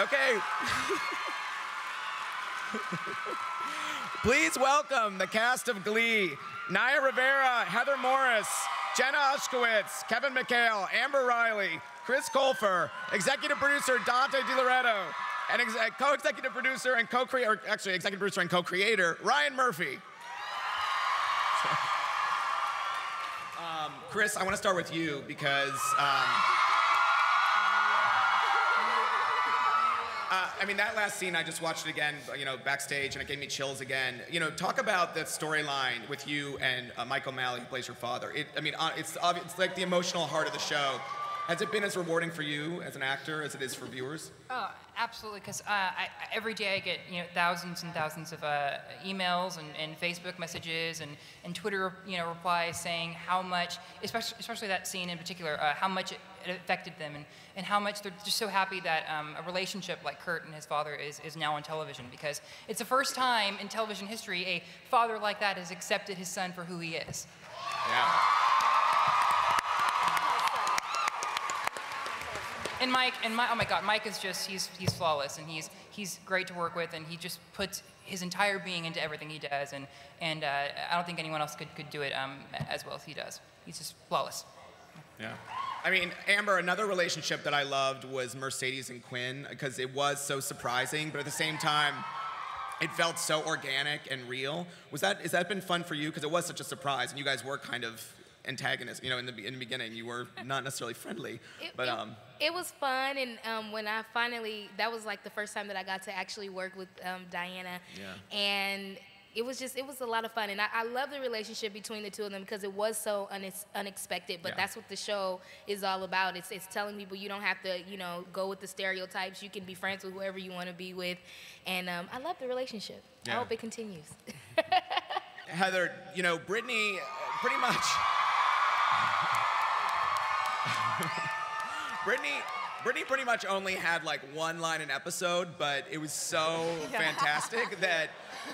Okay. Please welcome the cast of Glee Naya Rivera, Heather Morris, Jenna Ushkowitz, Kevin McHale, Amber Riley, Chris Colfer, executive producer Dante Di Loreto, and ex- uh, co-executive producer and co-creator, actually executive producer and co-creator Ryan Murphy. Um, Chris, I want to start with you because. Um, I mean, that last scene, I just watched it again, you know, backstage, and it gave me chills again. You know, talk about the storyline with you and uh, Mike O'Malley, who plays your father. It, I mean, uh, it's, obvi- it's like the emotional heart of the show. Has it been as rewarding for you as an actor as it is for viewers? Oh, absolutely. Because uh, every day I get you know thousands and thousands of uh, emails and, and Facebook messages and, and Twitter you know replies saying how much, especially especially that scene in particular, uh, how much it, it affected them and, and how much they're just so happy that um, a relationship like Kurt and his father is, is now on television because it's the first time in television history a father like that has accepted his son for who he is. Yeah. And Mike, and my, oh my God, Mike is just, he's, he's flawless and he's, he's great to work with and he just puts his entire being into everything he does and, and uh, I don't think anyone else could, could do it um, as well as he does. He's just flawless. Yeah. I mean, Amber, another relationship that I loved was Mercedes and Quinn because it was so surprising, but at the same time, it felt so organic and real. Was that, has that been fun for you? Because it was such a surprise and you guys were kind of antagonists. You know, in the, in the beginning, you were not necessarily friendly, It, but it, um, it was fun, and um, when I finally, that was like the first time that I got to actually work with um, Dianna, Yeah. and it was just, it was a lot of fun, and I, I love the relationship between the two of them because it was so unex- unexpected. But Yeah. that's what the show is all about. It's it's telling people you don't have to, you know, go with the stereotypes. You can be friends with whoever you want to be with, and um, I love the relationship. Yeah. I hope it continues. Heather, you know, Brittany, uh, pretty much. Brittany, Brittany pretty much only had like one line an episode, but it was so fantastic that,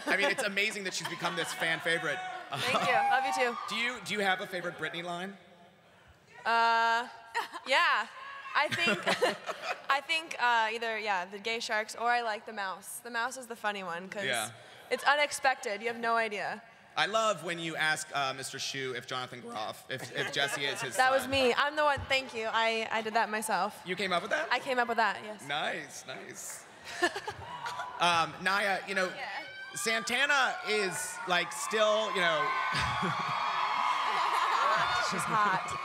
I mean, it's amazing that she's become this fan favorite. Thank you. Love you too. Do you do you have a favorite Brittany line? Uh, yeah. I think I think uh, either yeah the gay sharks or I like the mouse. The mouse is the funny one because Yeah. it's unexpected. You have no idea. I love when you ask uh, Mr. Schue if Jonathan Groff, if, if Jesse is his That was me. I'm the one. Thank you. I, I did that myself. You came up with that? I came up with that. Yes. Nice, nice. um, Naya, you know, Santana is like still, you know, She's hot.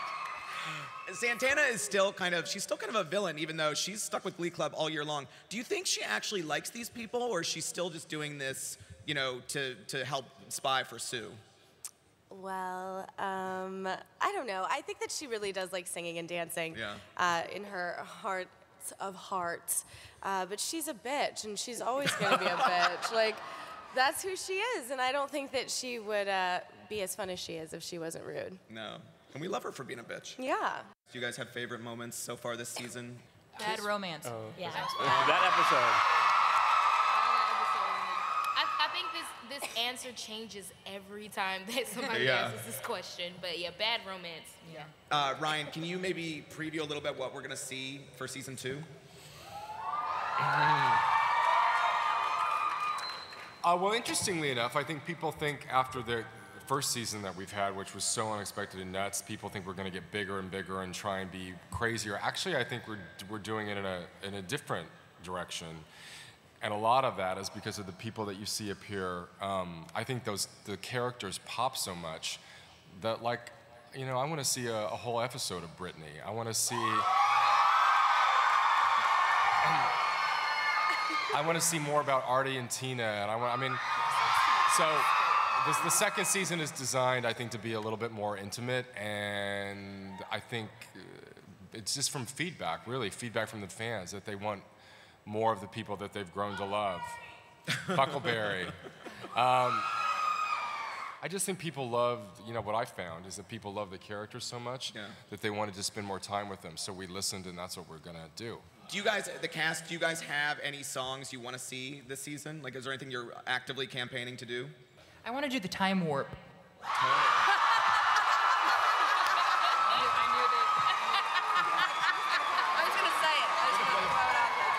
Santana is still kind of, she's still kind of a villain, even though she's stuck with Glee Club all year long. Do you think she actually likes these people, or is she still just doing this, you know, to, to help spy for Sue? Well, um, I don't know. I think that she really does like singing and dancing Yeah. uh, in her heart of hearts. Uh, but she's a bitch, and she's always going to be a bitch. Like, that's who she is, and I don't think that she would uh, be as fun as she is if she wasn't rude. No. And we love her for being a bitch. Yeah. Do you guys have favorite moments so far this season? Bad romance. Yeah. That episode. I, I think this this answer changes every time that somebody Yeah. asks this question. But yeah, bad romance. Yeah. Uh, Ryan, can you maybe preview a little bit what we're gonna see for season two? Uh, well, interestingly enough, I think people think after the first season that we've had, which was so unexpected and nuts, people think we're going to get bigger and bigger and try and be crazier. Actually, I think we're, we're doing it in a, in a different direction. And a lot of that is because of the people that you see appear. Um, I think those the characters pop so much that, like, you know, I want to see a, a whole episode of Brittany. I want to see. I want to see more about Artie and Tina, and I want. I mean, so this, the second season is designed, I think, to be a little bit more intimate, and I think uh, it's just from feedback, really, feedback from the fans that they want more of the people that they've grown to love. Huckleberry. Um, I just think people love, you know, what I found is that people love the characters so much Yeah. that they wanted to spend more time with them. So we listened, and that's what we're gonna do. Do you guys, the cast, do you guys have any songs you want to see this season? Like, is there anything you're actively campaigning to do? I want to do the time warp. I was gonna say it. I was gonna throw it out there.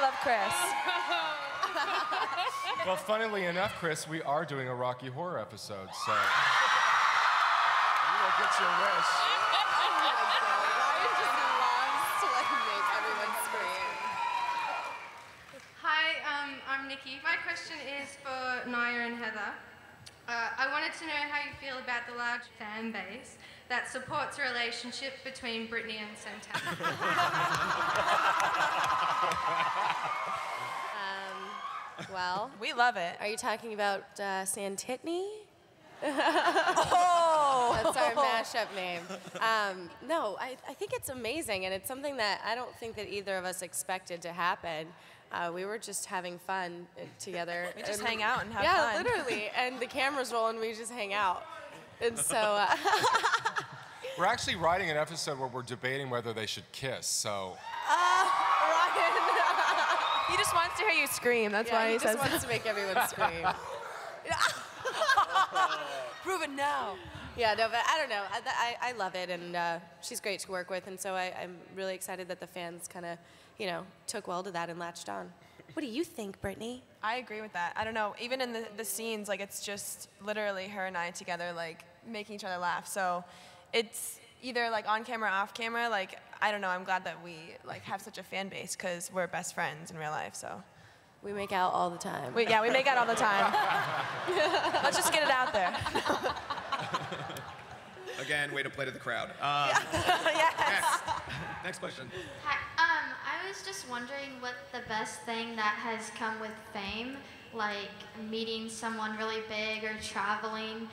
love Chris. Well, funnily enough, Chris, we are doing a Rocky Horror episode, so. You will get your wish. Ryan just loves to like make everyone scream. Hi, um, I'm Nikki. My question is for Naya and Heather. Uh, I wanted to know how you feel about the large fan base that supports a relationship between Brittany and Santana. Well, We love it. are you talking about uh, Santitney? Oh! That's our mashup name. Um, no, I, I think it's amazing, and it's something that I don't think that either of us expected to happen. Uh, we were just having fun uh, together. We just and- hang out and have yeah, fun. literally. And the cameras roll, and we just hang out. And so, uh, We're actually writing an episode where we're debating whether they should kiss, so. Ryan, He just wants to hear you scream. That's yeah, why he he, just says wants to make everyone scream. Prove it now. Yeah, no, but I don't know. I, I, I love it, and uh, she's great to work with, and so I, I'm really excited that the fans kind of, you know, took well to that and latched on. What do you think, Brittany? I agree with that. I don't know. Even in the, the scenes, like it's just literally her and I together, like making each other laugh. So it's either like on camera, off camera. Like I don't know. I'm glad that we like have such a fan base because we're best friends in real life. So We make out all the time. we, yeah, we make out all the time. Let's just get it out there. Again, way to play to the crowd. Um, yes. next, next question. Hi, um, I was just wondering what the best thing that has come with fame, like meeting someone really big or traveling.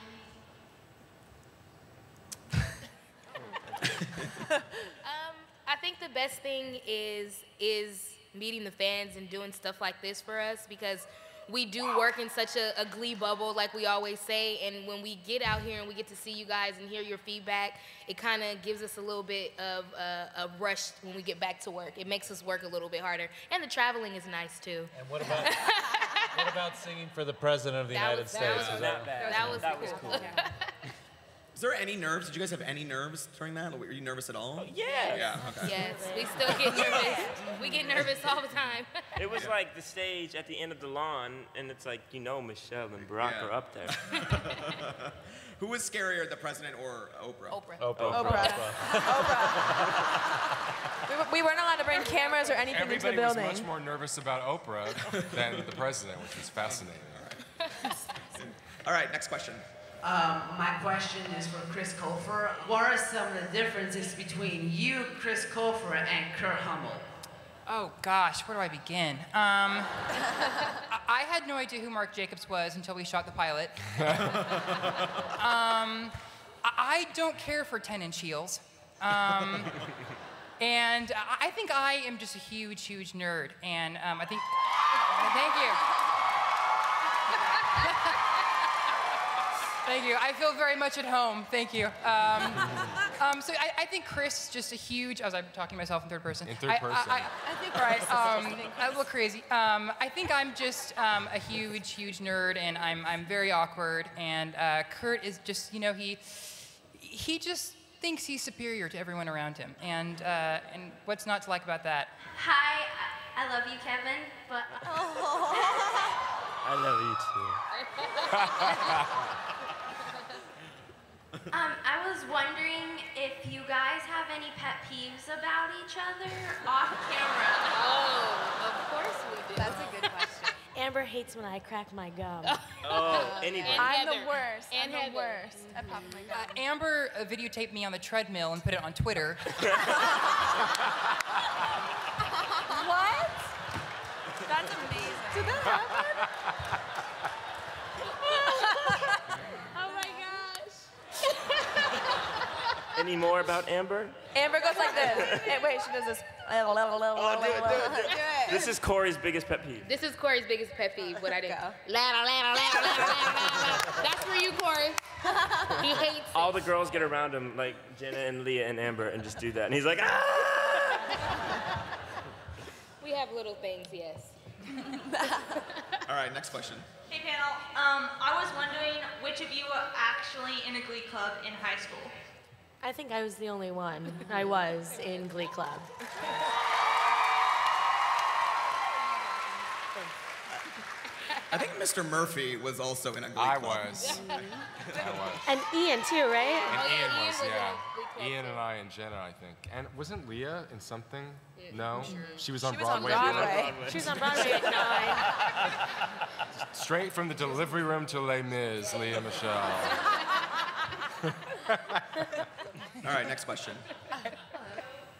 Um, I think the best thing is is meeting the fans and doing stuff like this for us because we do work in such a, a glee bubble, like we always say. And when we get out here and we get to see you guys and hear your feedback, it kind of gives us a little bit of uh, a rush when we get back to work. It makes us work a little bit harder, and the traveling is nice too. And what about what about singing for the president of the That United was- that States? was- Is Not bad. That was that was cool. cool. Is there any nerves? Did you guys have any nerves during that? Were you nervous at all? Oh, yeah. Yeah. Okay. Yes, we still get nervous. We get nervous all the time. It was like the stage at the end of the lawn, and it's like you know Michelle and Barack Yeah. are up there. Who was scarier, the president or Oprah? Oprah. Oprah. Oprah. We, were- we weren't allowed to bring cameras or anything Everybody into the building. Everybody was building. much more nervous about Oprah than the president, which was fascinating. All right, next question. Um, my question is for Chris Colfer. What are some of the differences between you, Chris Colfer, and Kurt Hummel? Oh gosh, where do I begin? Um, I, had no idea who Marc Jacobs was until we shot the pilot. um, I, don't care for 10 inch heels. Um, and I, I think I am just a huge, huge nerd. And um, I think. Thank you. Thank you. I feel very much at home. Thank you. Um, um, so I, I think Chris is just a huge. As I'm talking to myself in third person. In third I- I- person. I, I think right. Um, I look crazy. Um, I think I'm just um, a huge, huge nerd, and I'm I'm very awkward. And uh, Kurt is just, you know, he he just thinks he's superior to everyone around him. And uh, and what's not to like about that? Hi, I, I love you, Kevin, but I love you too. Um, I was wondering if you guys have any pet peeves about each other off camera. Oh, of course we do. That's a good question. Amber hates when I crack my gum. Oh, anybody. I'm Heather. the worst. And I'm Heather. the worst at popping my Uh. Amber uh, videotaped me on the treadmill and put it on Twitter. What? That's amazing. Did that happen? oh my gosh. Any more about Amber? Amber goes like this. Eh, wait, she does this. Oh, do it, do it, do it. This is Cory's biggest pet peeve. This is Cory's biggest pet peeve. What I do? Go. Ladder, ladder, ladder, ladder, ladder, ladder. That's for you, Cory. He hates All it. the girls get around him, like Jenna and Lea and Amber, and just do that. And he's like, ah! We have little things, yes. All right, next question. Hey panel, um, I was wondering which of you were actually in a glee club in high school. I think I was the only one. I was in Glee Club. I think Mr. Murphy was also in a Glee I Club. was. I was. And Ian too, right? And oh, Ian Ian was, was yeah. Ian and I and Jenna, I think. And wasn't Lea in something? Yeah, no? sure. She was on She was on Broadway. Broadway. She was on Broadway at nine. Straight from the delivery room to Les Mis, Lea Michele. All right, next question.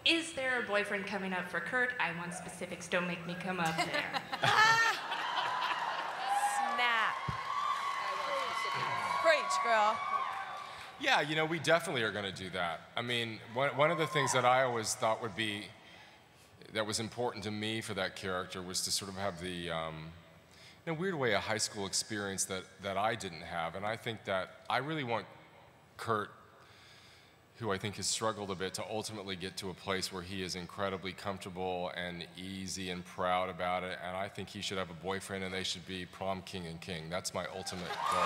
Is there a boyfriend coming up for Kurt? I want specifics. Don't make me come up there. Snap. Preach, girl. Yeah, you know, we definitely are going to do that. I mean, one, one of the things that I always thought would be, that was important to me for that character was to sort of have the, um, in a weird way, a high school experience that, that I didn't have. And I think that I really want Kurt, who I think has struggled a bit, to ultimately get to a place where he is incredibly comfortable and easy and proud about it. And I think he should have a boyfriend and they should be prom king and king. That's my ultimate goal.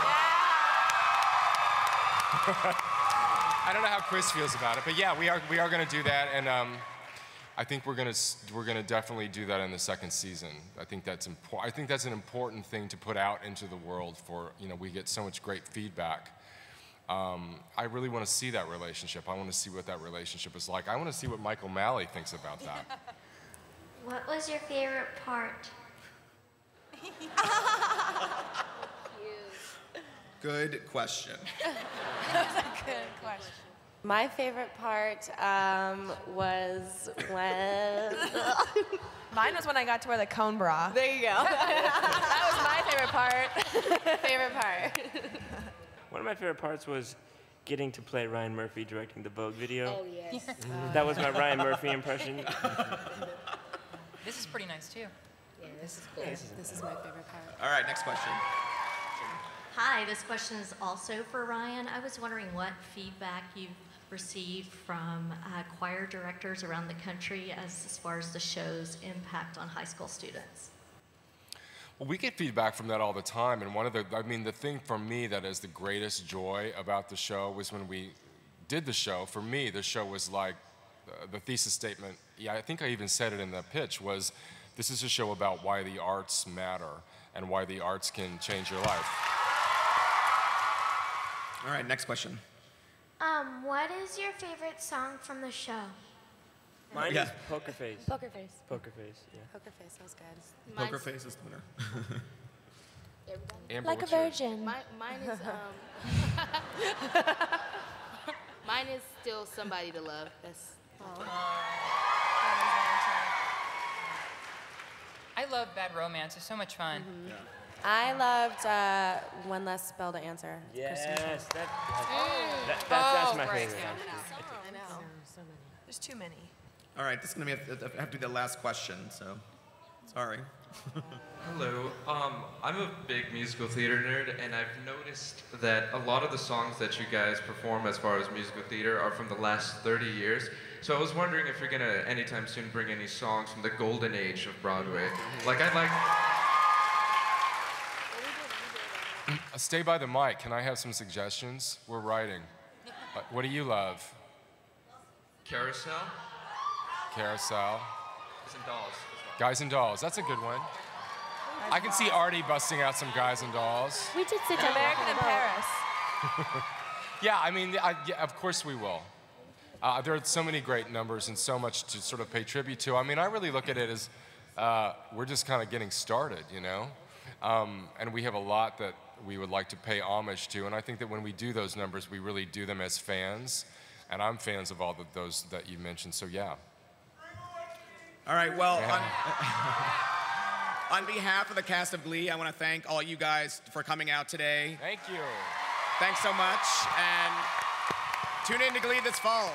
I don't know how Chris feels about it, but yeah, we are we are going to do that, and um, I think we're going to we're going to definitely do that in the second season. I think that's important. I think that's an important thing to put out into the world. For you know, we get so much great feedback. Um, I really want to see that relationship. I want to see what that relationship is like. I want to see what Mike O'Malley thinks about that. What was your favorite part? Good question. That's a good question. My favorite part um, was when. Mine was when I got to wear the cone bra. There you go. that was my favorite part. favorite part. One of my favorite parts was getting to play Ryan Murphy directing the Vogue video. Oh, yes. That was my Ryan Murphy impression. This is pretty nice too. Yeah, this is cool. This is my favorite part. All right, next question. Hi, this question is also for Ryan. I was wondering what feedback you've received from uh, choir directors around the country as, as far as the show's impact on high school students. Well, we get feedback from that all the time, and one of the, I mean, the thing for me that is the greatest joy about the show was when we did the show. For me, the show was like uh, the thesis statement. Yeah, I think I even said it in the pitch. Was this is a show about why the arts matter and why the arts can change your life. All right, next question. Um, what is your favorite song from the show? Mine Yeah. is Poker Face. Poker face. Poker Face, yeah. Poker face, that was good. Poker face is the winner. Amber, Like a virgin. Mine, mine is um. mine is still somebody to love. That's. I love Bad Romance. It's so much fun. I loved uh, One Less Bell to Answer. Yes, Kristen that, Cole. that, that, that's Oh, my right, favorite. yeah. actually. I know. There's too many. All right, this is gonna be a, I have to be the last question, so sorry. Hello. Um, I'm a big musical theater nerd, and I've noticed that a lot of the songs that you guys perform as far as musical theater are from the last 30 years. So I was wondering if you're gonna anytime soon bring any songs from the golden age of Broadway. Like I'd like. Uh, Stay by the mic. Can I have some suggestions? We're writing. Uh, what do you love? Carousel? Carousel. Guys and Dolls. Guys and Dolls. That's a good one. I can see Artie busting out some Guys and Dolls. We did sit down. American in Paris. Yeah, I mean, I, yeah, of course we will. Uh, there are so many great numbers and so much to sort of pay tribute to. I mean, I really look at it as uh, we're just kind of getting started, you know? Um, and we have a lot that we would like to pay homage to. And I think that when we do those numbers, we really do them as fans. And I'm fans of all the, those that you mentioned, so yeah. All right, well, Yeah. on, on behalf of the cast of Glee, I want to thank all you guys for coming out today. Thank you. Thanks so much, and tune in to Glee this fall.